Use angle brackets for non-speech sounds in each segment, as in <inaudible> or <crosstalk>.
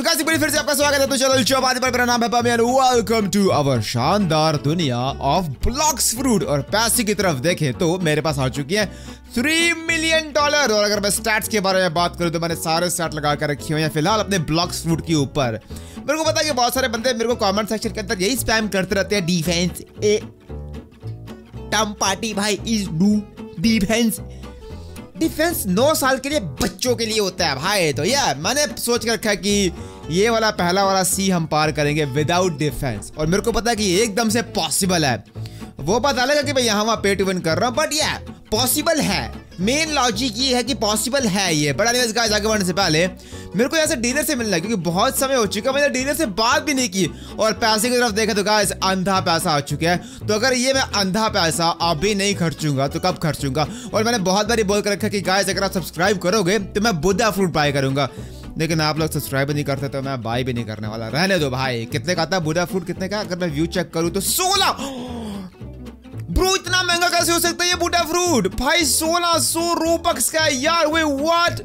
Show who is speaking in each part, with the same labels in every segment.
Speaker 1: तो कैसी बड़ी फिर से आपका स्वागत है। तो चलो चौपाती पर मेरा नाम है पामी एंड वेलकम टू अवर शानदार दुनिया ऑफ़ ब्लॉक्स फ्रूट और पैसे की तरफ़ देखें तो मेरे पास आ चुकी है थ्री मिलियन डॉलर और अगर मैं स्टैट्स के बारे में बात करूँ तो मैंने सारे स्टार्ट लगा कर रखी हुई हैं फ़िलहाल अपने ब्लॉक्स फ्रूट के ऊपर। मेरे को पता है कि बहुत सारे बंदे मेरे को कमेंट सेक्शन के अंदर यही स्पैम करते रहते हैं डिफेंस ए टम पार्टी भाई इज़ डू डिफेंस डिफेंस नौ साल के लिए बच्चों के लिए होता है भाई। तो यार मैंने सोच कर रखा कि ये वाला पहला वाला सी हम पार करेंगे विदाउट डिफेंस और मेरे को पता है कि एकदम से पॉसिबल है। वो पता लगा कि भाई यहाँ वहाँ पेट विन कर रहा हूँ बट या पॉसिबल है। मेन लॉजिक ये है कि पॉसिबल है ये। बड़ा एनीवेज गाइस आगे बढ़ने से पहले, मेरे को ऐसे डीलर से मिलना है, क्योंकि बहुत समय हो चुका है, मैंने डीलर से बात भी नहीं की। और पैसे की तरफ़ देखा तो गाइस अंधा पैसा आ चुका है। तो अगर ये मैं अंधा पैसा अभी नहीं खर्चूँगा तो कब खर्चूँगा? और मैंने बहुत बारी बोल कर रखा कि गाइस अगर आप सब्सक्राइब करोगे तो मैं बुद्धा फ्रूट बाय करूँगा। लेकिन आप लोग सब्सक्राइब नहीं करते तो मैं बाय भी नहीं करने वाला। रहने दो भाई। कितने का था? बुद्धा फ्रूट कितने का? अगर मैं व्यू चेक करूँ तो सोलह। ब्रो, इतना महँगा कैसे हो सकता है ये बूटा फ्रूट भाई, सोलह सो रूपक्स का यार वे व्हाट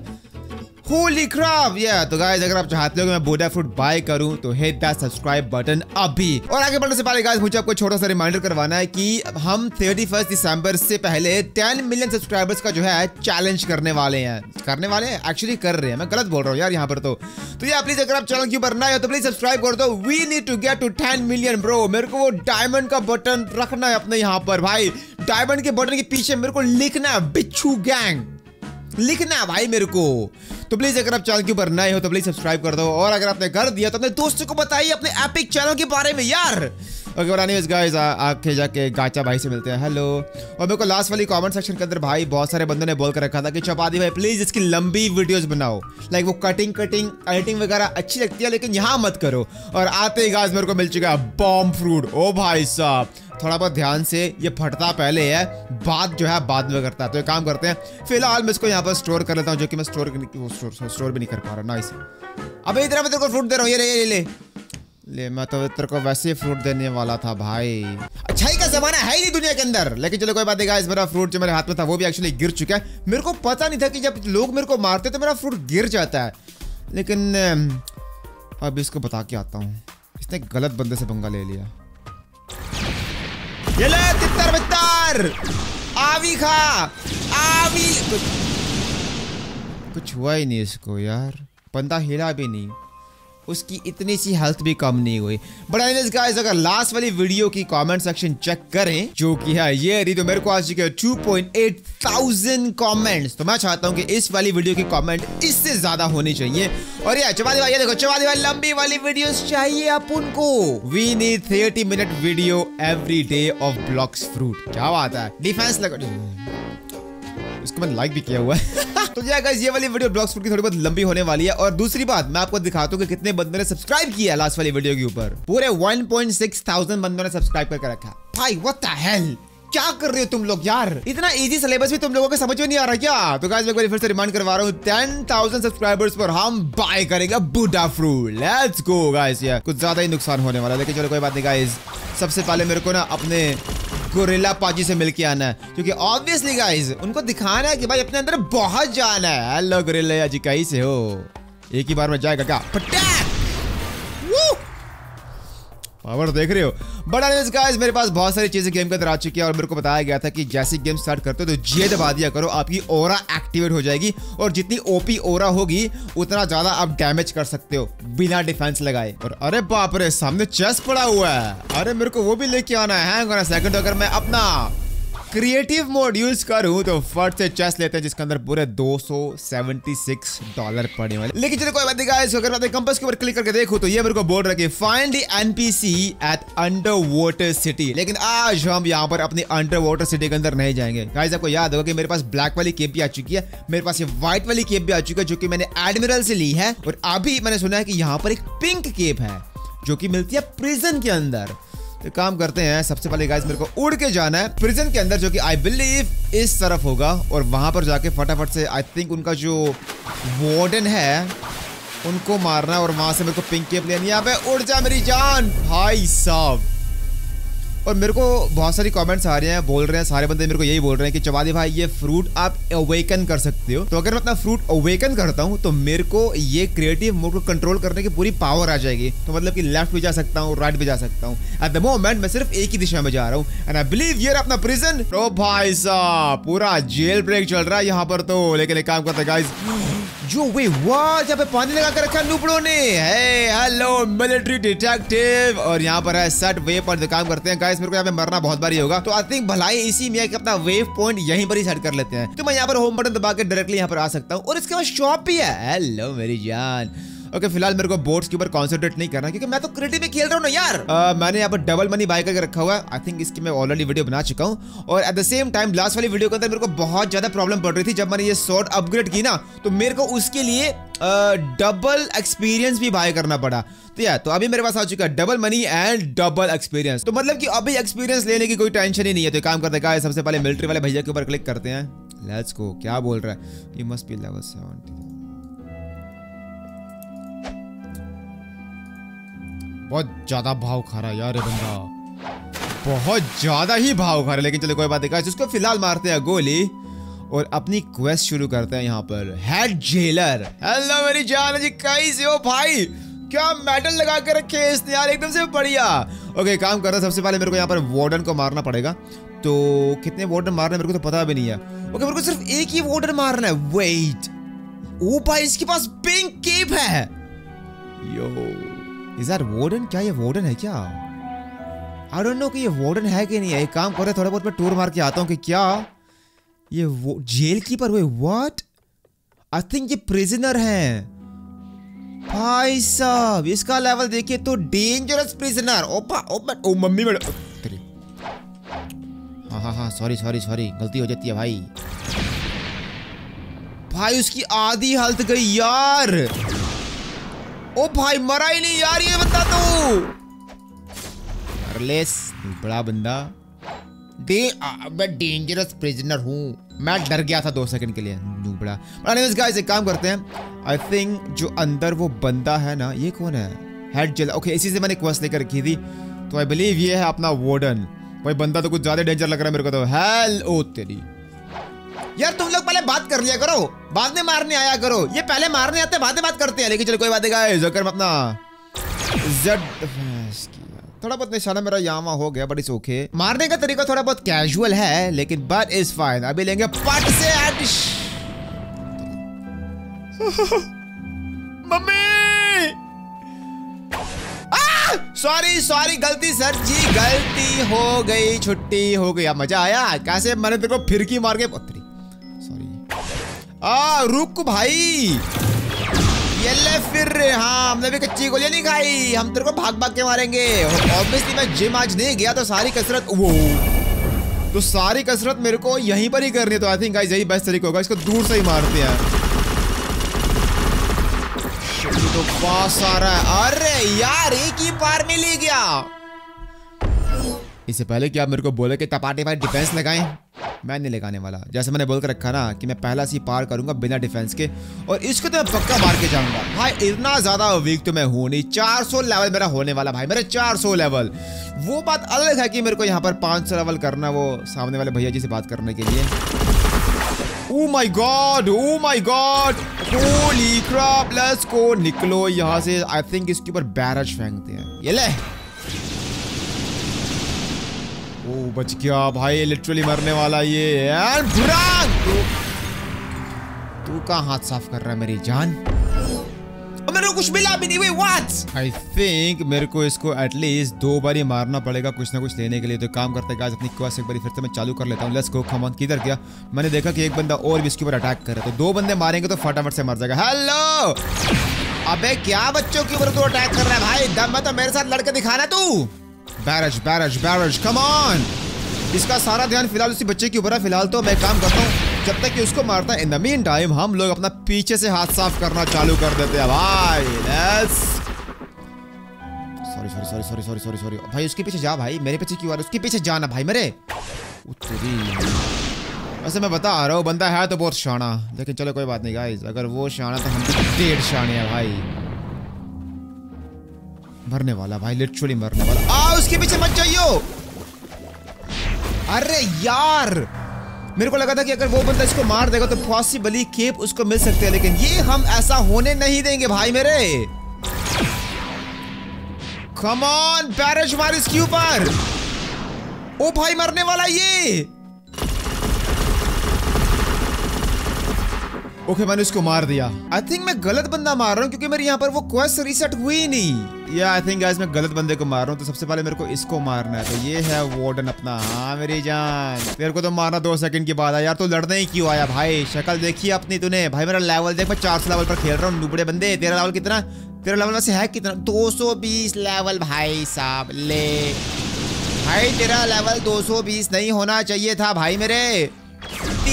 Speaker 1: होली क्रैप या तो गाइस अगर आप चाहते हो कि मैं बोडा फ्रूट बाय करूँ तो हिट दैट सब्सक्राइब बटन अभी। और आगे बढ़ने से पहले गाइस मुझे आपको छोटा सा रिमाइंडर करवाना है कि हम 31 दिसंबर से पहले 10 मिलियन सब्सक्राइबर्स का जो है चैलेंज करने वाले हैं। करने वाले हैं? एक्चुअली कर रहे हैं। मैं गलत बोल रहा हूँ यार यहाँ पर तो। तो या प्लीज़ अगर आप चैनल के ऊपर नए हो तो प्लीज़ सब्सक्राइब कर दो। We need to get to ten million bro मेरे को वो डायमंड का बटन रखना है अपने यहाँ पर, भाई। डायमंड के बटन के पीछे मेरे को लिखना है, बिच्छू गैंग लिखना है भाई मेरे को। तो प्लीज़ अगर आप चैनल के ऊपर नए हो तो प्लीज़ सब्सक्राइब कर दो। और अगर आपने कर दिया तो अपने दोस्तों को बताइए अपने एपिक चैनल के बारे में, यार। ओके और एनीवेज गाइस आके जाके गाचा भाई से मिलते हैं। हेलो और मेरे को लास्ट वाली कमेंट सेक्शन के अंदर भाई बहुत सारे बंदों ने बोल कर रखा था कि चपाती भाई प्लीज़ इसकी लंबी वीडियोस बनाओ। लाइक वो कटिंग कटिंग एडिटिंग वगैरह अच्छी लगती है लेकिन यहाँ मत करो। और आते ही गाइस मेरे को मिल चुका है बॉम्ब फ्रूट ओ भाई साहब थोड़ा बहुत ध्यान से ये फटता पहले है बात जो है बाद में करता है। तो एक काम करते हैं फ़िलहाल मैं इसको यहाँ पर स्टोर कर लेता हूँ जो कि मैं स्टोर स्टोर, स्टोर भी नहीं कर पा रहा। नाइस अबे इधर मैं तेरे को फ्रूट दे रहा हूँ ये ले ये ले। ले, मैं तो तेरे को वैसे ही फ्रूट देने वाला था भाई। अच्छाई का जमाना है ही नहीं दुनिया के अंदर। लेकिन चलो, कोई बात नहीं इस मेरा फ्रूट जो मेरे हाथ में था, वो भी एक्चुअली गिर चुका है। मेरे को पता नहीं था कि जब लोग मेरे को मारते तो मेरा फ्रूट गिर जाता है। लेकिन अब इसको बता के आता हूँ। इसने गलत बंदे से पंगा ले लिया। ये ले, तितर बितर! आवी खा! आवी! कुछ हुआ ही नहीं इसको यार। बंदा हिला भी नहीं। उसकी इतनी सी हेल्थ भी कम नहीं हुई। बट एनीवेज गाइस अगर लास्ट वाली वीडियो की कमेंट सेक्शन चेक करें, जो कि है, ये रही तो मेरे को आज चुके 2.8 थाउज़ेंड कमेंट्स तो मैं चाहता हूँ कि इस वाली वीडियो की कमेंट इससे ज़्यादा होनी चाहिए। और ये चवादी भाई देखो चवादी भाई, लंबी वाली वीडियोस चाहिए अपन को we need 30 minute video every day of blox fruit क्या बात है। डिफेंस लगा इसको मैंने लाइक भी किया हुआ है। <laughs> तो या वाली वीडियो ब्लॉग्स की थोड़ी बहुत लंबी होने वाली है और दूसरी बात, मैं आपको दिखाता हूँ कि कितने बंदों ने सब्सक्राइब किया लास्ट वाली वीडियो के ऊपर। पूरे 1.6 थाउज़ेंड बंदों ने सब्सक्राइब करके रखा भाई व्हाट द हेल क्या कर रहे हो तुम लोग यार? इतना इजी सिलेबस भी तुम लोगों को समझ में नहीं आ रहा क्या? तो गाइस मैं फिर से रिमाइंड करवा रहा हूँ टेन थाउज़ेंड सब्सक्राइबर्स पर हम बाय करेंगे Buddha fruit let's go guys यार। कुछ ज़्यादा ही नुकसान होने वाला है। लेकिन चलो, कोई बात नहीं गाइस सबसे पहले मेरे को ना अपने गोरिल्ला पाजी से मिलके आना है। क्योंकि ऑब्वियसली गाइज़ उनको दिखाना है कि भाई अपने अंदर बहुत जान है। हेलो गोरिल्ला जी, कहीं से हो? एक ही बार में जाएगा क्या? पटाक पावर देख रहे हो। बट एनीवेज गाइस मेरे पास बहुत सारी चीज़ें गेम के अंदर आ चुकी है और मेरे को बताया गया था कि जैसे गेम स्टार्ट करते हो तो जे दबा दिया करो, आपकी ओरा एक्टिवेट हो जाएगी और जितनी ओपी ओरा होगी, उतना ज़्यादा आप डैमेज कर सकते हो बिना डिफेंस लगाए। और अरे बाप रे, सामने चेस पड़ा हुआ है। अरे मेरे को वो भी लेके आना है। सेकंड अगर मैं अपना क्रिएटिव मोड यूज़ करूँ तो फट से चेस लेते हैं, जिसके अंदर पूरे 276 डॉलर पड़े वाले लेकिन चलो, कोई बात नहीं गाइस अगर मैं कंपास के ऊपर क्लिक करके देखूँ तो ये मेरे को बोल रहा है कि find the NPC at under water city लेकिन आज हम यहाँ पर अपनी अंडर वाटर सिटी के अंदर नहीं जाएँगे। गाइस आपको याद होगा कि मेरे पास ब्लैक वाली केप भी आ चुकी है, मेरे पास ये व्हाइट वाली केप भी आ चुकी है, जो कि मैंने एडमिरल से ली है, और अभी मैंने सुना है कि यहाँ पर एक पिंक केप है, जो कि मिलती है प्रिजन के अंदर। तो काम करते हैं, सबसे पहले गाइस मेरे को उड़ के जाना है। प्रिजन के अंदर जो कि आई बिलीव इस तरफ़ होगा और वहाँ पर जाके फटाफट से आई थिंक उनका जो वार्डन है, उनको मारना है और वहाँ से मेरे को पिंक केप लेनी है। उड़ जा मेरी जान, भाई साहब। और मेरे को बहुत सारी कमेंट्स आ रहे हैं, बोल रहे हैं, सारे बंदे मेरे को यही बोल रहे हैं कि चवादी भाई, ये फ्रूट आप अवेकन कर सकते हो। तो अगर मैं अपना फ्रूट अवेकन करता हूँ तो मेरे को ये क्रिएटिव मोड को कंट्रोल करने की पूरी पावर आ जाएगी। तो मतलब कि लेफ़्ट भी जा सकता हूँ राइट भी जा सकता हूँ। एट द मोमेंट मैं सिर्फ़ एक ही दिशा में जा रहा हूँ। एंड आई बिलीव ये अपना प्रिजन ओ भाई साहब, पूरा जेल ब्रेक चल रहा है यहाँ पर तो। लेकिन एक काम करते गाइस जो वे वाह पे पानी लगा कर रखा नुपड़ों ने। हेलो मिलिट्री डिटेक्टिव और यहाँ पर है सेट वे पर काम करते हैं गाइस मेरे को यहाँ पे मरना बहुत बारी होगा। तो आई थिंक भलाई इसी में अपना वेव पॉइंट यहीं पर ही सेट कर लेते हैं। तो मैं यहाँ पर होम बटन दबा के डायरेक्टली यहाँ पर आ सकता हूँ। और इसके बाद शॉप भी है। हेलो मेरी जान। ओके फ़िलहाल मेरे को बोर्ड्स के ऊपर कॉन्सेंट्रेट नहीं करना क्योंकि मैं तो क्रिएटिव में खेल रहा हूँ ना यार। uh, मैंने यहाँ पर डबल मनी बाय करके रखा हुआ आई थिंक इसकी मैं ऑलरेडी वीडियो बना चुका हूँ। और at the same time last वाली वीडियो के अंदर मेरे को बहुत ज़्यादा प्रॉब्लम पड़ रही थी जब मैंने ये शॉर्ट अपग्रेड की ना तो मेरे को उसके लिए डबल uh, एक्सपीरियंस भी बाय करना पड़ा। तो यार तो अभी मेरे पास आ चुका है double money and double experience तो मतलब कि अभी एक्सपीरियंस लेने की कोई टेंशन ही नहीं है। तो काम करते हैं सबसे पहले मिलिट्री वाले भैया के ऊपर क्लिक करते हैं। लेट्स गो क्या बोल रहा है? यू मस्ट बी लेवल 70 बहुत ज़्यादा भाव खा रहा है यार बंदा। बहुत ज़्यादा ही भाव खा रहा है। लेकिन चलो कोई बात नहीं जिसको फ़िलहाल मारते हैं गोली और अपनी क्वेस्ट शुरू करते हैं यहाँ पर। हेड जेलर हेलो मेरी जान जी, कैसे हो भाई? क्या मेडल लगा के रखे इसने यार? एकदम से बढ़िया। ओके काम कर रहा सबसे पहले मेरे को यहाँ पर वार्डन को मारना पड़ेगा। तो कितने वार्डन मारने मेरे को तो पता भी नहीं है। ओके मेरे को सिर्फ़ एक ही वार्डन मारना है। वेट ओ भाई, इसके पास पिंक केप है। यो इज़ दैट वार्डन क्या ये वार्डन है क्या? आई डोंट नो कि ये वार्डन है कि नहीं है। एक काम करे, थोड़ा बहुत मैं टूर मार के आता हूँ कि क्या? ये जेल कीपर हुए व्हाट आई थिंक ये प्रिजनर है। भाई साहब, इसका लेवल देखिए तो डेंजरस प्रिजनर ओपा ओपा, ओ मम्मी मेरे तेरी हाँ हाँ हाँ सॉरी सॉरी सॉरी गलती हो जाती है भाई। भाई, उसकी आधी हालत गई यार। ओ भाई, मरा ही नहीं यार, ये बता तो। अरलेस बड़ा बंदा। दे मैं डेंजरस प्रिजनर हूँ। मैं डर गया था दो सेकंड के लिए। बड़ा। गाइस एक काम करते हैं। आई थिंक जो अंदर वो बंदा है ना, ये कौन है? हेड जेल ओके इसी से मैंने क्वेस्ट लेकर रखी थी। तो आई बिलीव ये है अपना वार्डन भाई, बंदा तो कुछ ज़्यादा डेंजर लग रहा है मेरे को तो। हेल ओ तेरी। यार, तुम लोग पहले बात कर लिया करो। बाद में मारने आया करो। ये पहले मारने आते बाद में बात करते हैं। लेकिन चलो, कोई बात नहीं जोकर अपना। थोड़ा बहुत निशाना मेरा यामा हो गया बट इस मारने का तरीका थोड़ा बहुत कैजुअल है, लेकिन बट इज़ फाइन अभी लेंगे पट से सॉरी <laughs> सॉरी गलती, सर जी, गलती हो गई, छुट्टी हो गई। मज़ा आया। कैसे? मैंने तेरे को फिरकी मार के आ, रुक भाई। ये ले फिर हाँ हमने भी कच्ची गोलियाँ नहीं खाई। हम तेरे को भाग भाग के मारेंगे। ऑब्वियसली मैं जिम आज नहीं गया तो सारी कसरत वो। तो सारी कसरत मेरे को यहीं पर ही करनी है तो आई थिंक गाइस यही बेस्ट तरीका होगा। इसको दूर से ही मारते हैं। तो पास आ रहा है। अरे यार, एक ही पार में ले गया। इससे पहले कि आप मेरे को बोले कि तपाटे भाई डिफेंस लगाएँ, मैं नहीं लगाने वाला। जैसे मैंने बोल कर रखा ना कि मैं पहला सी पार करूँगा बिना डिफेंस के, और इसको तो मैं पक्का मार के जाऊँगा। भाई, इतना ज़्यादा वीक तो मैं हूँ नहीं। 400 लेवल मेरा होने वाला भाई, मेरे 400 लेवल वो बात अलग है कि मेरे को यहाँ पर 500 लेवल करना वो सामने वाले भैया जी से बात करने के लिए। ओ my God oh my God holy crap let's को निकलो यहाँ से। आई थिंक इसके ऊपर बैरज फेंकते हैं। ये ले। ओ, बच गया भाई लिटरली मरने वाला ये तू तू कहाँ हाथ साफ़ कर रहा है मेरी जान? मेरे कुछ मिला भी नहीं हुई व्हाट आई थिंक मेरे को इसको एटलीस्ट दो बार ही मारना पड़ेगा कुछ ना कुछ लेने के लिए। तो काम करते गाइस अपनी क्वेस्ट एक बार फिर से मैं चालू कर लेता हूँ। लेट्स गो कम किधर गया? मैंने देखा कि एक बंदा और भी इसके ऊपर अटैक कर रहा है। तो दो बंदे मारेंगे तो फटाफट से मर जाएगा। हेलो अबे, क्या बच्चों के ऊपर तू अटैक कर रहा है भाई? दम तो मेरे साथ लड़के दिखाना तू। बैरज बैरज बैरज कम ऑन इसका सारा ध्यान फ़िलहाल उसी बच्चे के ऊपर है। फ़िलहाल तो मैं काम करता हूँ। जब तक कि उसको मारता है इन द मीन टाइम हम लोग अपना पीछे से हाथ साफ़ करना चालू कर देते हैं। भाई let's sorry sorry sorry sorry sorry sorry sorry भाई, उसके पीछे जा, भाई। मेरे पीछे क्यों आ रहा उसके पीछे जाना, भाई, मेरे। वैसे मैं बता रहा हूँ, बंदा है तो बहुत शाना। लेकिन चलो, कोई बात नहीं गाइस अगर वो शाना तो हम डेढ़ शाने हैं, भाई। मरने वाला भाई लिटरली मरने वाला। आ, उसके पीछे मत जाइयो। अरे यार, मेरे को लगा था कि अगर वो बंदा इसको मार देगा तो पॉसिबली केप उसको मिल सकते हैं, लेकिन ये हम ऐसा होने नहीं देंगे, भाई मेरे। कम ऑन मार इसके ऊपर। ओ भाई, मरने वाला ये। ओके okay, मैंने इसको मार दिया। आई थिंक मैं गलत बंदा मार रहा हूँ क्योंकि मेरे यहाँ पर वो क्वेस्ट रिसेट हुई नहीं। या आई थिंक गाइस मैं गलत बंदे को मार रहा हूँ तो सबसे पहले मेरे को इसको मारना है। तो ये है वार्डन अपना। हाँ मेरी जान। तेरे को तो मारना दो सेकंड की है यार तो लड़ने ही क्यों आया भाई? शक्ल देखी अपनी तूने? भाई मेरा लेवल देख मैं चार सौ लेवल पर खेल रहा हूँ नुबड़े बंदे। तेरा लेवल कितना? तेरा लेवल में से है कितना? दो सौ बीस लेवल भाई साहब ले। भाई तेरा लेवल 220 नहीं होना चाहिए था भाई मेरे।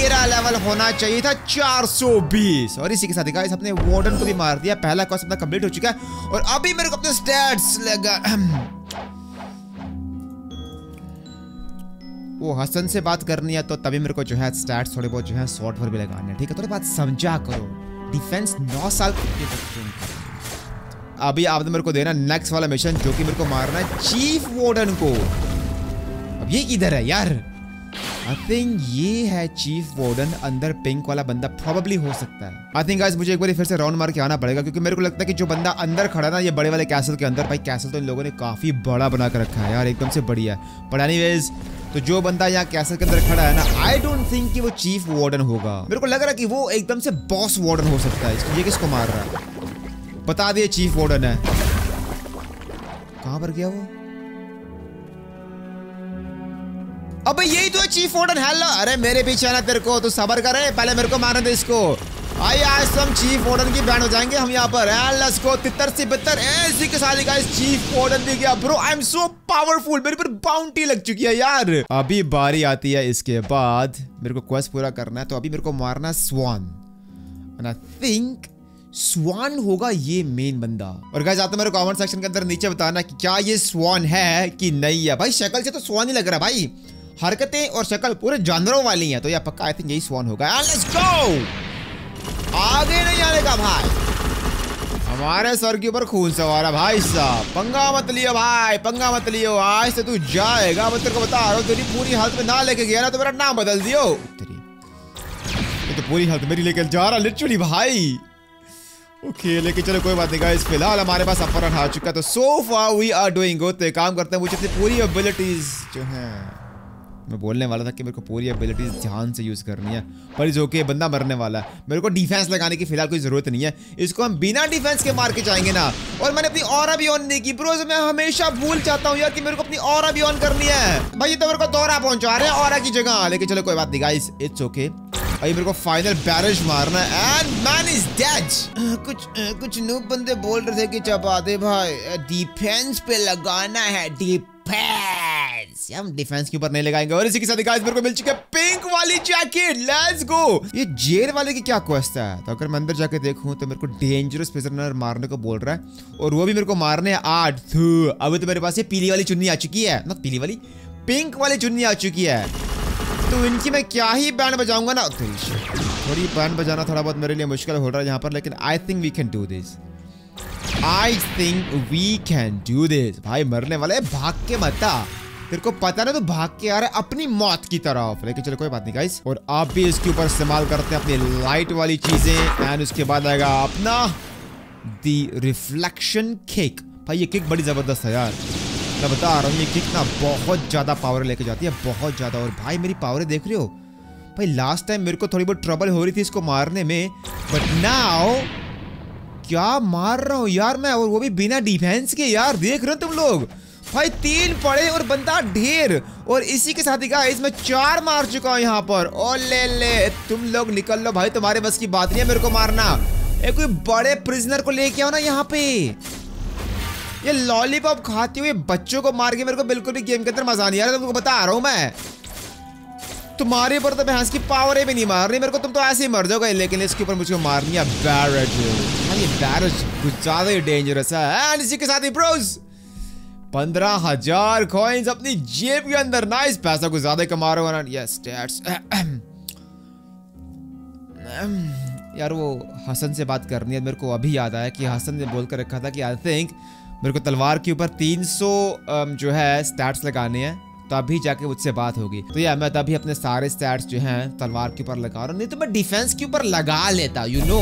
Speaker 1: तेरा लेवल होना चाहिए था 420 और इसी के साथ गाइस अपने वार्डन को भी मार दिया। पहला क्वेश्चन अपना कंप्लीट हो चुका है। और अभी मेरे को अपने स्टैट्स लगा। वो हसन से बात करनी है तो तभी मेरे को जो है स्टैट्स थोड़े बहुत जो है शॉर्ट पर भी लगाने हैं। ठीक है, थोड़ी बात समझा करो। डिफेंस नौ साल अभी आपने मेरे को देना नेक्स्ट वाला मिशन जो कि मेरे को मारना है चीफ वार्डन को। अब ये किधर है यार? आई थिंक ये है चीफ वार्डन अंदर पिंक वाला बंदा प्रोबेबली हो सकता है। आई थिंक गाइस मुझे एक बार फिर से राउंड मार के आना पड़ेगा क्योंकि मेरे को लगता है कि जो बंदा अंदर खड़ा ना, ये बड़े वाले कैसल के अंदर, भाई कैसल तो इन लोगों ने काफ़ी बड़ा बना कर रखा है यार, एकदम से बढ़िया बट एनीवेज तो जो बंदा यहाँ कैसल के अंदर खड़ा है ना आई डोंट थिंक कि वो चीफ वार्डन होगा। मेरे को लग रहा है कि वो एकदम से बॉस वार्डन हो सकता है ये किसको मार रहा है? बता दिए चीफ वार्डन है। कहाँ पर गया वो? अबे यही तो है चीफ वार्डन हेलो अरे मेरे पीछे ना तेरे को, तू सबर करे पहले मेरे को मारने दे इसको। आई आज तो हम चीफ वार्डन की बैंड हो जाएँगे, हम यहाँ पर। लेट्स गो तितर से बितर ऐसी के साथ गाइस चीफ वार्डन भी गया bro I am so powerful मेरे पर बाउंटी लग चुकी है यार। अभी बारी आती है इसके बाद, मेरे को क्वेस्ट पूरा करना है तो अभी मेरे को मारना स्वान एंड आई थिंक स्वान होगा ये मेन बंदा। और गाइस आते मेरे कमेंट सेक्शन के अंदर नीचे बताना कि क्या ये स्वान है कि नहीं है। भाई, शक्ल से तो स्वान ही लग रहा है, भाई। हरकतें और शक्ल पूरे जानवरों वाली हैं तो यह पक्का आई थिंक यही स्वान होगा। लेट्स गो आगे नहीं आने का भाई। हमारे सर के ऊपर खून सवार भाई साहब। पंगा मत लियो भाई, पंगा मत लियो। आज से तू जाएगा, मैं तेरे को बता रहा हूँ, तेरी पूरी हालत में ना लेके गया ना तो मेरा नाम बदल दियो। तेरी तो पूरी हालत मेरी लेकर जा रहा लिटरली भाई। ओके लेकिन चलो, कोई बात नहीं गाइस फ़िलहाल हमारे पास अपर आ चुका है तो so far we are doing good तो काम करते हैं मुझे पूरी एबिलिटीज जो हैं। मैं बोलने वाला था कि मेरे को पूरी एबिलिटीज ध्यान से यूज़ करनी है। पर इस ओके बंदा मरने वाला है। मेरे को डिफेंस लगाने की फ़िलहाल कोई ज़रूरत नहीं है। इसको हम बिना डिफेंस के मार के जाएँगे ना। और मैंने अपनी और भी ऑन नहीं की। ब्रो मैं हमेशा भूल चाहता हूँ यार कि मेरे को अपनी और भी ऑन करनी है। भाई तो मेरे को दौरा पहुँचा रहे हैं और की जगह। लेकिन चलो, कोई बात नहीं गाइस इट्स ओके भाई, मेरे को फाइनल बैरिश मारना है। एंड मैन इज़ डेड कुछ कुछ नूब बंदे बोल रहे थे कि चपाते भाई डिफेंस पे लगाना है। डिफेंस हम डिफेंस के ऊपर नहीं लगाएँगे। और इसी के साथ मेरे को मिल चुका पिंक वाली जैकेट लेट्स गो ये जेल वाले की क्या क्वेस्ट है? तो अगर मैं अंदर जाके देखूँ तो मेरे को डेंजरस प्रिजनर मारने को बोल रहा है। और वो भी मेरे को मारने आठ। अभी तो मेरे पास ये पीली वाली चुन्नी आ चुकी है। ना, पीली वाली? पिंक वाली चुन्नी आ चुकी है। तो इनकी मैं क्या ही बैंड बजाऊँगा ना? थोड़ी बैंड बजाना थोड़ा बहुत मेरे लिए मुश्किल हो रहा है यहाँ पर, लेकिन I think we can do this I think we can do this भाई, मरने वाले भाग के मता तेरे को पता ना तो भाग के आ रहा है अपनी मौत की तरफ़। लेकिन चलो, कोई बात नहीं गाइस और आप भी इसके ऊपर इस्तेमाल करते हैं अपनी लाइट वाली चीज़ें एंड उसके बाद आएगा अपना दी रिफ्लेक्शन केक भाई, ये केक बड़ी ज़बरदस्त है यार। मैं बता रहा हूँ, ये किक ना बहुत ज़्यादा पावर लेके जाती है, बहुत ज़्यादा। और भाई, मेरी पावर देख रहे हो? भाई लास्ट टाइम मेरे को थोड़ी बहुत ट्रबल हो रही थी इसको मारने में बट नाउ क्या मार रहा हूँ यार मैं? और वो भी बिना डिफेंस के, यार, देख रहे हो तुम लोग? भाई, तीन पड़े और बंदा ढेर। और इसी के साथ ही गाइस मैं चार मार चुका हूँ यहाँ पर। ओ ले ले, तुम लोग निकल लो भाई, तुम्हारे बस की बात नहीं है मेरे को मारना। एक कोई बड़े प्रिजनर को लेके आओ ना यहाँ पे। ये लॉलीपॉप खाते हुए बच्चों को मार के मेरे को बिल्कुल भी गेम के अंदर मज़ा नहीं आ रहा, तुमको बता रहा हूँ मैं। तुम्हारे ऊपर तो भैंस की पावर भी नहीं मार रही, मेरे को तुम तो ऐसे ही मर जाओगे, लेकिन इसके ऊपर मुझे मारनी है बैरज बैरज कुछ ज़्यादा ही डेंजरस है। एंड इसी के साथ ही ब्रोस पंद्रह हज़ार कॉइन्स अपनी जेब के अंदर। नाइस पैसा कुछ ज़्यादा कमा रहा हूँ यस डैट्स यार, वो हसन से बात करनी है, मेरे को अभी याद आया कि हसन ने बोलकर रखा था कि आई थिंक मेरे को तलवार के ऊपर 300 जो है स्टैट्स लगाने हैं तभी जाके मुझसे बात होगी। तो यार, मैं तभी अपने सारे स्टैट्स जो हैं तलवार के ऊपर लगा रहा हूँ, नहीं तो मैं डिफेंस के ऊपर लगा लेता यू नो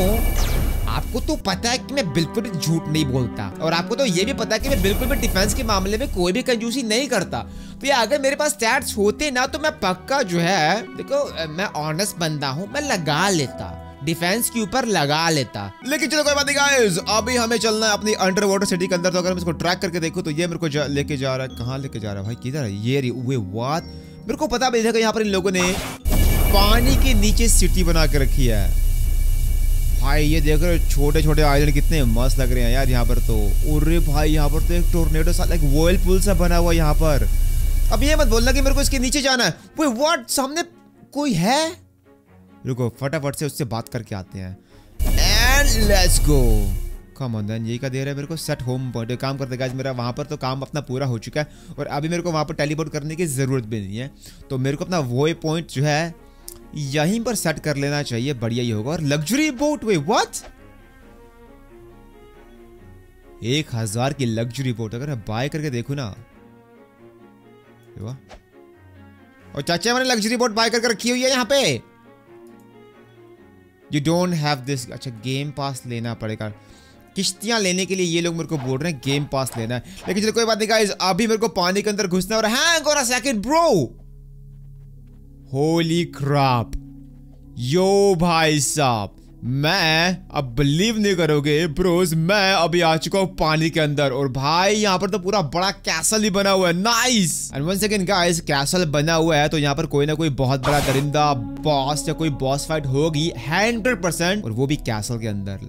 Speaker 1: आपको तो पता है कि मैं बिल्कुल भी झूठ नहीं बोलता और आपको तो ये भी पता है कि मैं बिल्कुल भी डिफेंस के मामले में कोई भी कंजूसी नहीं करता। तो ये अगर मेरे पास स्टैट्स होते ना तो मैं पक्का जो है, देखो मैं ऑनेस्ट बंदा हूँ, मैं लगा लेता। डिफेंस के ऊपर लगा लेता। लेकिन चलो, कोई बात नहीं गाइस अभी हमें चलना है अपनी अंडर वाटर सिटी के अंदर। तो अगर मैं इसको ट्रैक करके देखूँ तो ये मेरे को लेके जा रहा है। कहाँ लेके जा रहा है भाई? किधर है? ये रही, वे वात मेरे को पता भी था यहाँ पर इन लोगों ने पानी के नीचे सिटी बना के रखी है। भाई, ये देख रहे हो छोटे छोटे आइलैंड कितने मस्त लग रहे हैं यार यहाँ पर तो। अरे भाई, यहाँ पर तो एक टोर्नेडो सा लाइक वर्ल पुल सा बना हुआ यहाँ पर। अब ये मत बोलना कि मेरे को इसके नीचे जाना है। वो व्हाट सामने कोई है? रुको, फटाफट से उससे बात करके आते हैं। And let's go come on then यही का दे रहा है मेरे को सेट होम पॉइंट काम करते गाइस मेरा वहाँ पर तो काम अपना पूरा हो चुका है। और अभी मेरे को वहाँ पर टेलीपोर्ट करने की ज़रूरत भी नहीं है। तो मेरे को अपना वो पॉइंट जो है यहीं पर सेट कर लेना चाहिए, बढ़िया ही होगा। और लग्जरी बोट वे व्हाट एक हज़ार की लग्जरी बोट अगर मैं बाय करके देखू ना। और चाचा मैंने लग्जरी बोट बाय करके रखी हुई है यहाँ पे। यू डोंट हैव दिस अच्छा गेम पास लेना पड़ेगा। किश्तियाँ लेने के लिए ये लोग मेरे को बोल रहे हैं गेम पास लेना है। लेकिन चलो, कोई बात नहीं गाइस अभी मेरे को पानी के अंदर घुसना और हैंग और a second bro holy crap yo भाई साहब, मैं अब बिलीव नहीं करोगे ब्रोस मैं अभी आ चुका हूँ पानी के अंदर और भाई यहाँ पर तो पूरा बड़ा कैसल ही बना हुआ है। Nice and one second guys castle बना हुआ है तो यहाँ पर कोई ना कोई बहुत बड़ा दरिंदा बॉस या कोई बॉस फाइट होगी हंड्रेड परसेंट और वो भी कैसल के अंदर।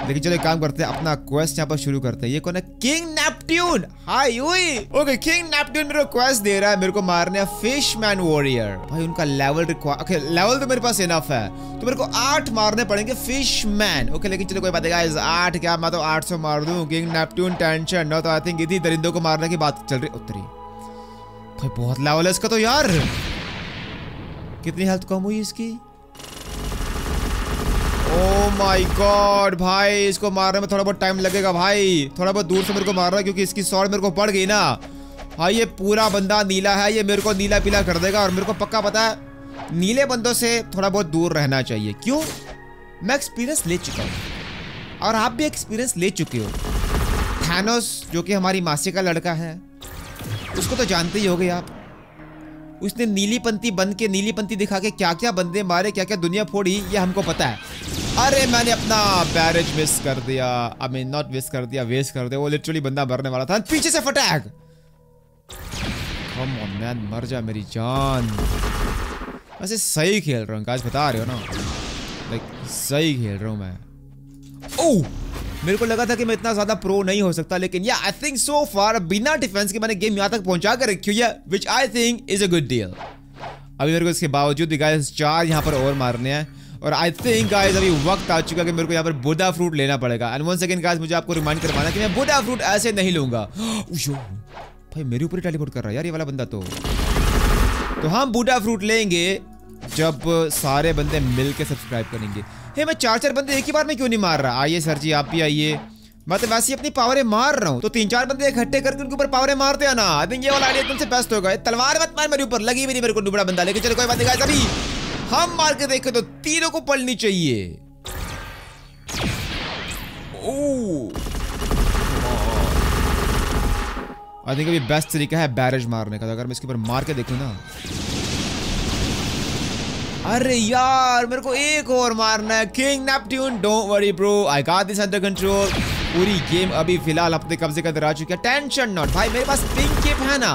Speaker 1: लेकिन चलो एक काम करते हैं, अपना क्वेस्ट यहाँ पर शुरू करते हैं। ये कौन है? King Neptune hi okay king Neptune मेरे को क्वेस्ट दे रहा है, मेरे को मारने फ़िश मैन वॉरियर भाई, उनका लेवल रिक्वायर ओके लेवल तो मेरे पास इनफ है। तो मेरे को आठ मारने पड़ेंगे फ़िश मैन ओके लेकिन चलो कोई बात नहीं आठ क्या? मैं तो आठ सौ मार दूँ। किंग नेपट्यून टेंशन नो तो आई थिंक इतनी दरिंदों को मारने की बात चल रही उतरी। भाई, बहुत लेवल है इसका तो यार। कितनी हेल्थ कम हुई इसकी? ओ माय गॉड भाई, इसको मारने में थोड़ा बहुत टाइम लगेगा, भाई। थोड़ा बहुत दूर से मेरे को मार रहा है, क्योंकि इसकी शॉट मेरे को पड़ गई ना। भाई, ये पूरा बंदा नीला है, ये मेरे को नीला पीला कर देगा, और मेरे को पक्का पता है, नीले बंदों से थोड़ा बहुत दूर रहना चाहिए। क्यों? मैं एक्सपीरियंस ले चुका हूँ। और आप भी एक्सपीरियंस ले चुके हो। थैनोस जो कि हमारी मासी का लड़का है, उसको तो जानते ही हो गए आप। उसने नीली पंथी बन के, नीली पंथी दिखा के क्या क्या बंदे मारे क्या क्या दुनिया फोड़ी, ये हमको पता है। अरे, मैंने अपना बैरेज मिस कर दिया। आई मीन नॉट मिस कर दिया वेस्ट कर दिया। वो लिटरली बंदा मरने वाला था। पीछे से फटैक कम ऑन मैन मर जा मेरी जान। वैसे सही खेल रहा हूँ आज बता रहे हो ना? लाइक सही खेल रहा हूँ मैं। ओह मेरे को लगा था कि मैं इतना ज़्यादा प्रो नहीं हो सकता, लेकिन या आई थिंक सो फार बिना डिफेंस के मैंने गेम यहाँ तक पहुँचा कर रखी हुई है which I think is a good deal अभी मेरे को इसके बावजूद भी गाइस चार यहाँ पर और मारने हैं। और आई थिंक गाइस अभी वक्त आ चुका कि मेरे को यहाँ पर बुदा फ्रूट लेना पड़ेगा। एंड वन सेकंड गाइस मुझे आपको रिमाइंड करवाना कि मैं बुदा फ्रूट ऐसे नहीं लूँगा। भाई, मेरे ऊपर टेलीपोर्ट कर रहा है यार, ये वाला बंदा तो। तो हम बूढ़ा फ्रूट लेंगे जब सारे बंदे मिल के सब्सक्राइब करेंगे। हे, मैं चार चार बंदे एक ही बार में क्यों नहीं मार रहा? आइए सर जी, आप भी आइए। मैं तो वैसे ही अपनी पावरें मार रहा हूँ। तो तीन चार बंदे इकट्ठे करके उनके ऊपर पावरें मारते हैं ना? आई थिंक ये वाला आइडिया तुमसे बेस्ट होगा। तलवार मत मार मेरे ऊपर। लगी भी नहीं मेरे को दुबड़ा बंदा। लेकिन चलो, कोई बात नहीं अभी। हम मार के देखे तो तीनों को पलनी चाहिए। आई थिंक अभी बेस्ट तरीका है बैरेज मारने का तो अगर मैं इसके ऊपर मार के देखूँ ना। अरे यार मेरे को एक और मारना है। King Neptune don't worry bro I got this under control पूरी गेम अभी फ़िलहाल अपने कब्जे के अंदर आ चुकी है। टेंशन नॉट भाई मेरे पास पिंक केप है ना।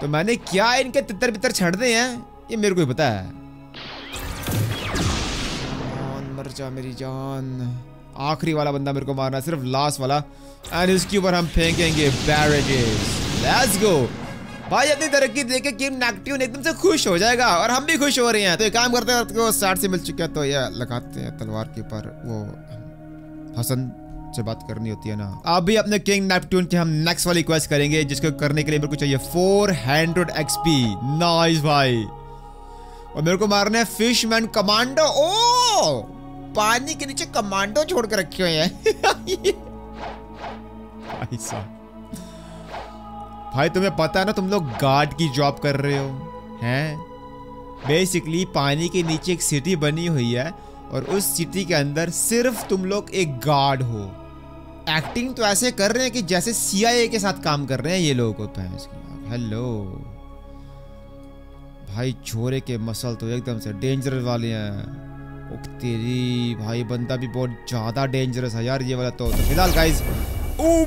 Speaker 1: तो मैंने क्या इनके तितर बितर छड़ने हैं ये मेरे को ही पता है। जा मेरी जान। आखिरी वाला बंदा मेरे को मारना सिर्फ़ लास्ट वाला। एंड इसके ऊपर हम फेंकेंगे बैरेजेस लेट्स गो भाई, अपनी तरक्की देखे किम नेगेटिव एकदम से खुश हो जाएगा, और हम भी खुश हो रहे हैं। तो ये काम करते हैं साठ से मिल चुके हैं तो ये लगाते हैं तलवार के ऊपर। वो हसन से बात करनी होती है ना। अब भी अपने किंग नेपट्यून के हम नेक्स्ट वाली क्वेस्ट करेंगे, जिसको करने के लिए मेरे को चाहिए 400 एक्सपी नाइस भाई। और मेरे को मारना है फिशमैन कमांडो ओ पानी के नीचे कमांडो छोड़ कर रखे हुए हैं। <laughs> भाई तुम्हें पता है ना, तुम लोग गार्ड की जॉब कर रहे हो, हैं? बेसिकली पानी के नीचे एक सिटी बनी हुई है और उस सिटी के अंदर सिर्फ़ तुम लोग एक गार्ड हो। एक्टिंग तो ऐसे कर रहे हैं कि जैसे सीआईए के साथ काम कर रहे हैं ये लोग होता है हेलो भाई, छोरे के मसल तो एकदम से डेंजरस वाले हैं। तेरी भाई बंदा भी बहुत ज़्यादा डेंजरस है यार ये वाला तो, तो फ़िलहाल गाइस ओ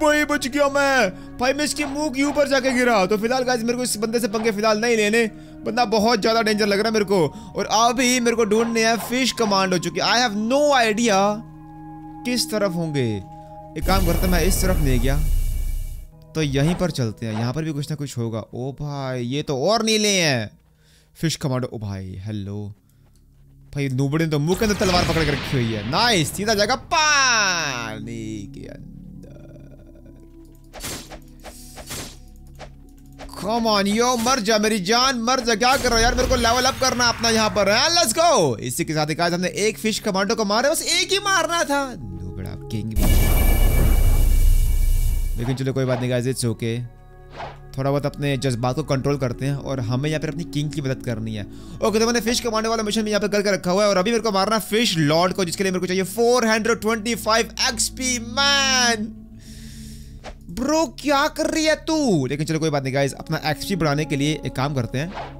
Speaker 1: भाई बच गया मैं। भाई मैं इसके मुँह के ऊपर जाके गिरा। तो फ़िलहाल गाइस मेरे को इस बंदे से पंखे फ़िलहाल नहीं लेने। बंदा बहुत ज़्यादा डेंजर लग रहा है मेरे को। और अभी मेरे को ढूँढने हैं फ़िश कमांड हो चुकी। आई हैव नो आइडिया किस तरफ़ होंगे। एक काम करते मैं इस तरफ़ नहीं गया। तो यहीं पर चलते हैं। यहाँ पर भी कुछ ना कुछ होगा। ओ भाई ये तो और नीले हैं। फ़िश कमांडो ओ भाई हेलो भाई नूबड़े ने तो मुँह के अंदर तलवार पकड़ के रखी हुई है। नाइस सीधा जाएगा पानी के अंदर। कम ऑन यो मर जा मेरी जान, मर जा, क्या कर रहा यार? मेरे को लेवल अप करना अपना यहाँ पर, है? लेट्स गो इसी के साथ हमने एक फ़िश कमांडो को मारे, बस एक ही मारना था। बड़ा किंग भी। लेकिन चलो कोई बात नहीं गाइस इट्स ओके थोड़ा बहुत अपने जज्बात को कंट्रोल करते हैं और हमें यहाँ पर अपनी किंग की मदद करनी है। ओके तो मैंने फ़िश कमाने वाला मिशन यहाँ पे करके रखा हुआ है और अभी मेरे को मारना फ़िश लॉर्ड को, जिसके लिए मेरे को चाहिए 425 एक्सपी मैन ब्रो क्या कर रही है तू? लेकिन चलो, कोई बात नहीं गाइज़ अपना एक्सपी बढ़ाने के लिए एक काम करते हैं।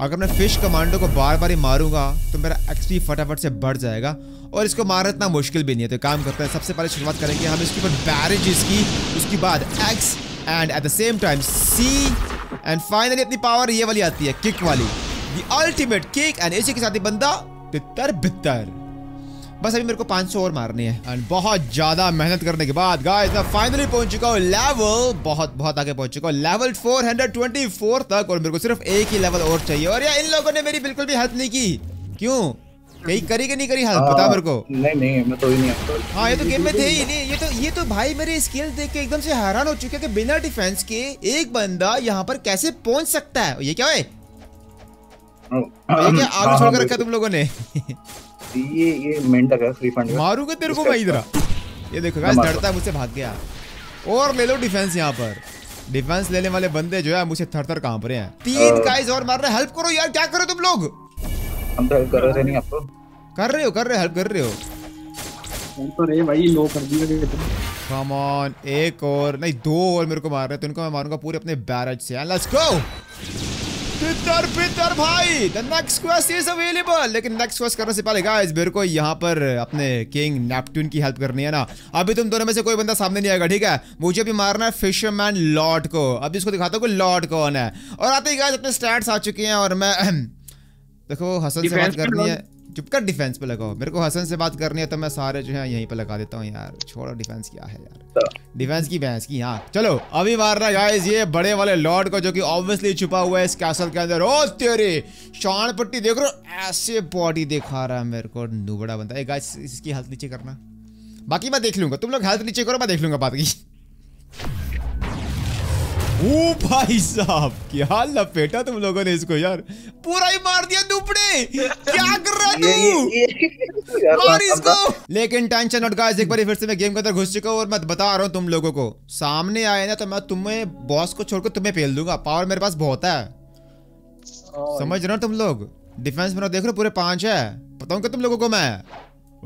Speaker 1: अगर मैं फ़िश कमांडो को बार बार ही मारूँगा तो मेरा एक्सपी फटाफट से बढ़ जाएगा और इसको मारना इतना मुश्किल भी नहीं है। तो काम करते हैं, सबसे पहले शुरुआत करेंगे हम इसके ऊपर बैरेज इसकी, उसके बाद X and at the same time C and finally अपनी पावर ये वाली आती है किक वाली। द अल्टीमेट किक एंड इसी के साथ ही बंदा तितर बितर बस अभी मेरे को 500 और मारने हैं। एंड बहुत ज़्यादा मेहनत करने के बाद गाइस मैं फाइनली पहुँच चुका हूँ लेवल बहुत बहुत आगे पहुँच चुका हूँ लेवल 424 तक, और मेरे को सिर्फ़ एक ही लेवल और चाहिए। और यार, इन लोगों ने मेरी बिल्कुल भी हेल्प नहीं की। क्यों? कहीं करी कि नहीं करी हेल्प बता मेरे को।
Speaker 2: नहीं नहीं मैं तो ही नहीं
Speaker 1: हाँ ये तो गेम में थे ही नहीं ये तो ये तो भाई मेरे स्किल देख के एकदम से हैरान हो चुके कि बिना डिफेंस के एक बंदा यहाँ पर कैसे पहुँच सकता है? ये क्या है? ये क्या आगे छोड़ कर रखा तुम लोगों ने?
Speaker 2: ये ये मेंढक है फ्री फंड
Speaker 1: मारूँगा तेरे को मैं इधर। ये देखो गाइस डरता है मुझसे भाग गया। और ले लो डिफेंस यहाँ पर। डिफेंस लेने वाले बंदे जो है मुझे थर थर काँप रहे हैं। तीन गाइस और मार रहे हेल्प करो यार क्या करो तुम लोग?
Speaker 2: हम तो हेल्प कर रहे थे नहीं आपको।
Speaker 1: कर रहे हो कर रहे हो हेल्प कर रहे हो?
Speaker 2: तो रे भाई लो कर
Speaker 1: कम ऑन एक और नहीं दो और मेरे को मार रहे तो इनको मैं मारूँगा पूरे अपने बैरज से। लेट्स गो पितर पितर भाई the next quest is available लेकिन नेक्स्ट क्वेस्ट करने से पहले गाइस मेरे को यहाँ पर अपने किंग नेपट्टून की हेल्प करनी है ना। अभी तुम दोनों में से कोई बंदा सामने नहीं आएगा ठीक है? मुझे भी मारना है फिशरमैन लॉर्ड को। अभी इसको दिखाता हूँ लॉर्ड कौन है। और आते ही गाइस अपने स्टैट्स आ चुके हैं और मैं <clears throat> देखो हसन से बात करनी है। चुप कर डिफेंस पे लगाओ। मेरे को हसन से बात करनी है तो मैं सारे जो है यहीं पे लगा देता हूँ यार। छोड़ो डिफेंस क्या है यार। डिफेंस की भैंस की हाँ। चलो अभी मार रहा गाइस ये बड़े वाले लॉर्ड को जो कि ऑब्वियसली छुपा हुआ है इस कैसल के अंदर। ओ तेरे शान पट्टी देख रहे ऐसे बॉडी दिखा रहा है मेरे को। नुबड़ा बनता है गाइस इसकी हेल्थ नीचे करना। बाकी मैं देख लूँगा। तुम लोग हेल्थ नीचे करो मैं देख लूँगा बात की। ओ भाई साहब क्या लपेटा तुम लोगों ने इसको यार? पूरा ही मार दिया दुपड़े क्या कर रहा तू? मार इसको? लेकिन टेंशन नॉट गाइस एक बार फिर से मैं गेम के अंदर घुस चुका हूँ और मैं बता रहा हूँ तुम लोगों को। सामने आए ना तो मैं तुम्हें बॉस को छोड़कर तुम्हें फेल दूँगा। पावर मेरे पास बहुत है। समझ रहे हो तुम लोग? डिफेंस मेरा देख रहे हो पूरे पाँच है। बताऊँ क्या तुम लोगों को मैं?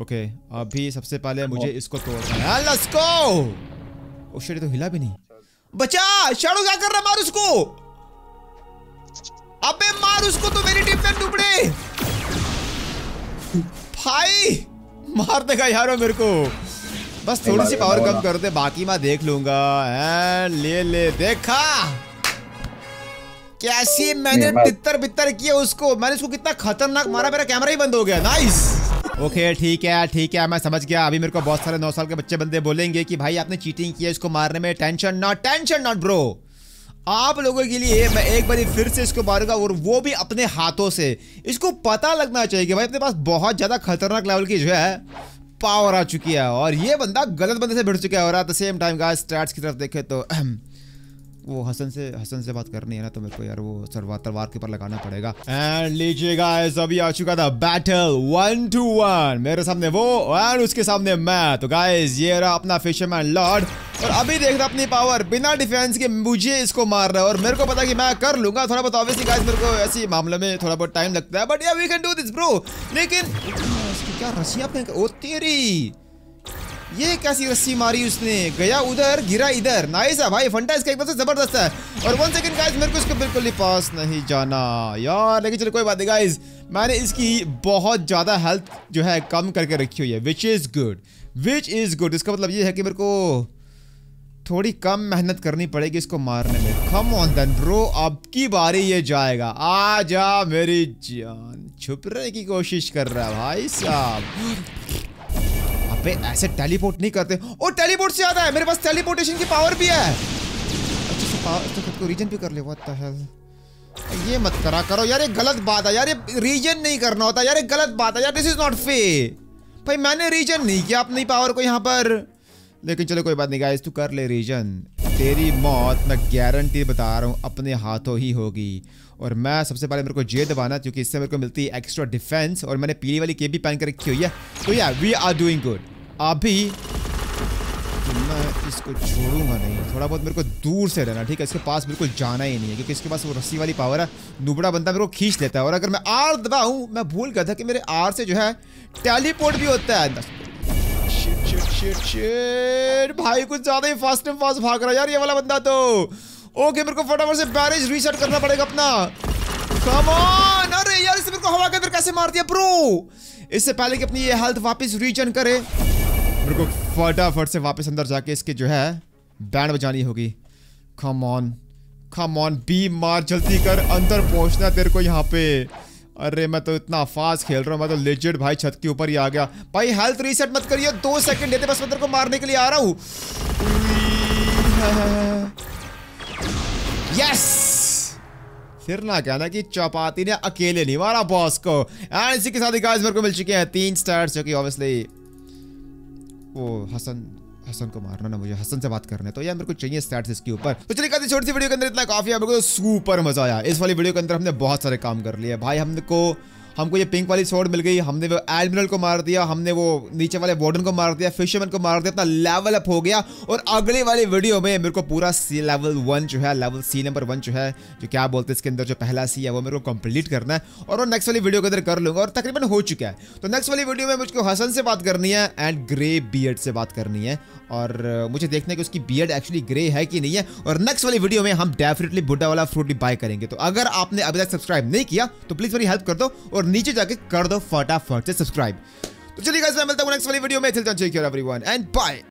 Speaker 1: ओके अभी सबसे पहले मुझे इसको तोड़ना है। लेट्स गो ओ शिट तो हिला भी नहीं। बचा शाड़ू क्या कर रहा मार उसको। अबे मार उसको तो मेरी टीम में टुकड़े भाई मार देगा यारो मेरे को। बस थोड़ी सी पावर कम कर दे बाकी मैं देख लूँगा। ले ले देखा। कैसी मैंने तितर बितर किया उसको। मैंने उसको कितना खतरनाक मारा मेरा कैमरा ही बंद हो गया। नाइस ओके ठीक है ठीक है, मैं समझ गया। अभी मेरे को बहुत सारे नौ साल के बच्चे बंदे बोलेंगे कि भाई, आपने चीटिंग किया इसको मारने में tension not tension not bro आप लोगों के लिए मैं एक बार फिर से इसको मारूँगा और वो भी अपने हाथों से। इसको पता लगना चाहिए कि भाई, अपने पास बहुत ज़्यादा खतरनाक लेवल की जो है पावर आ चुकी है। और ये बंदा गलत बंदे से भिड़ चुका है। और at the same time guys stats की तरफ़ देखे तो <clears throat> वो हसन से हसन से बात करनी है ना तो मेरे को यार वो सरवा तलवार के ऊपर लगाना पड़ेगा। एंड लीजिए गाइस अभी आ चुका था बैटल वन टू वन मेरे सामने वो एंड उसके सामने मैं। तो गाइस ये रहा अपना फिशरमैन लॉर्ड और अभी देख रहा अपनी पावर बिना डिफेंस के मुझे इसको मार रहा है। और मेरे को पता कि मैं कर लूँगा। थोड़ा बहुत ऑब्वियसली गाइस मेरे को ऐसी मामले में थोड़ा बहुत टाइम लगता है। But yeah we can do this bro लेकिन, क्या रस्सियाँ फेंक ओ, तेरी! ये कैसी रस्सी मारी उसने? गया उधर, गिरा इधर। नाइस है भाई फंटा इसका एकदम से ज़बरदस्त है। और वन सेकंड गाइस मेरे को इसके बिल्कुल ही पास नहीं जाना। यार, लेकिन चलो, कोई बात नहीं गाइस मैंने इसकी बहुत ज़्यादा हेल्थ जो है कम करके रखी हुई है which is good which is good इसका मतलब ये है कि मेरे को थोड़ी कम मेहनत करनी पड़ेगी इसको मारने में। कम ऑन देन ब्रो अब की बारी ये जाएगा। आ जा मेरी जान। छुपने की कोशिश कर रहा है भाई साहब। अबे ऐसे टेलीपोर्ट नहीं करते। ओ टेलीपोर्ट से आता है। मेरे पास टेलीपोर्टेशन की पावर भी है। अच्छे से पावर तो खुद को रीजन भी कर ले। व्हाट द हेल ये मत करा करो। यार ये गलत बात है। यार, ये रीजन नहीं करना होता। यार ये गलत बात है। यार दिस इज़ नॉट फे भाई, मैंने रीजन नहीं किया अपनी पावर को यहाँ पर। लेकिन चलो, कोई बात नहीं गाइस तू कर ले रीजन तेरी मौत मैं गारंटी बता रहा हूँ, अपने हाथों ही होगी। और मैं सबसे पहले मेरे को जे दबाना क्योंकि इससे मेरे को मिलती है एक्स्ट्रा डिफेंस और मैंने पीली वाली केप भी पहन कर रखी हुई है। तो या वी आर डूइंग गुड अभी तो मैं इसको छोड़ूँगा नहीं। थोड़ा बहुत मेरे को दूर से रहना, ठीक है? इसके पास बिल्कुल जाना ही नहीं है, क्योंकि इसके पास वो रस्सी वाली पावर है। नुबड़ा बंदा मेरे को खींच लेता है, और अगर मैं आर दबाऊं, मैं भूल गया था कि मेरे आर से जो है टेलीपोर्ट भी होता है। शिट शिट शिट भाई कुछ ज़्यादा ही फास्ट एंड फास्ट भाग रहा है यार, ये वाला बंदा तो। ओके मेरे को फटाफट से बैरेज रीसेट करना पड़ेगा अपना। कम ऑन अरे यार, इसने मेरे को हवा के अंदर कैसे मार दिया ब्रो इससे पहले कि अपनी ये हेल्थ वापस रीचन करे, मेरे को फटाफट से वापस अंदर जाके इसके जो है बैंड बजानी होगी। कम ऑन कम ऑन बी मार, जल्दी कर, अंदर पहुँचना तेरे को यहाँ पे। अरे, मैं तो इतना फास्ट खेल रहा हूँ, मैं तो लेजेड भाई, छत के ऊपर ही आ गया। भाई हेल्थ रीसेट मत करिए, दो सेकंड देते, बस मैं तेरे को मारने के लिए आ रहा हूँ। यस फिर ना कहना कि चपाती ने अकेले नहीं मारा बॉस को। एंड इसी के साथ ही गाइस मेरे को मिल चुके हैं तीन स्टार्स जो कि ऑब्वियसली वो हसन हसन को मारना ना, मुझे हसन से बात करने तो यार मेरे को चाहिए स्टैट्स इसके ऊपर। तो चलिए छोटी सी वीडियो के अंदर इतना काफ़ी है, मेरे को सुपर मज़ा आया। इस वाली वीडियो के अंदर हमने बहुत सारे काम कर लिए भाई, हमको हमको ये पिंक वाली सोड मिल गई, हमने वो एडमिरल को मार दिया, हमने वो नीचे वाले वार्डन को मार दिया फिशरमैन को मार दिया अपना लेवल अप हो गया। और अगले वाली वीडियो में मेरे को पूरा सी लेवल वन जो है लेवल सी नंबर वन जो है, जो क्या बोलते हैं इसके अंदर जो पहला सी है, वो मेरे को कंप्लीट करना है। और वो नेक्स्ट वाली वीडियो के अंदर कर लूँगा और तकरीबन हो चुका है। तो नेक्स्ट वाली वीडियो में मुझको हसन से बात करनी है एंड ग्रे बियड से बात करनी है। और मुझे देखना है कि उसकी बियड एक्चुअली ग्रे है कि नहीं है। और नेक्स्ट वाली वीडियो में हम डेफिनेटली बुड्ढा वाला फ्रूटी बाय करेंगे। तो अगर आपने अभी तक सब्सक्राइब नहीं किया तो प्लीज़ मेरी हेल्प कर दो और नीचे जाके कर दो फटाफट से सब्सक्राइब तो चलिए मिलता हूँ नेक्स्ट वाली वीडियो में। चलता हूँ एंड बाय